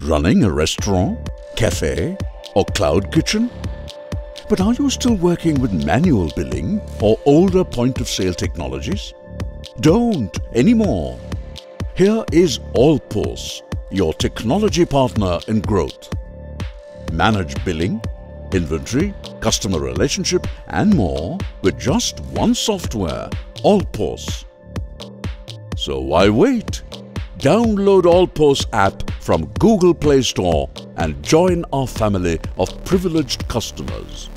Running a restaurant, cafe or cloud kitchen? But are you still working with manual billing or older point of sale technologies? Don't anymore. Here is Allpos, your technology partner in growth. Manage billing, inventory, customer relationship and more with just one software, Allpos. So why wait? Download Allpos app from Google Play Store and join our family of privileged customers.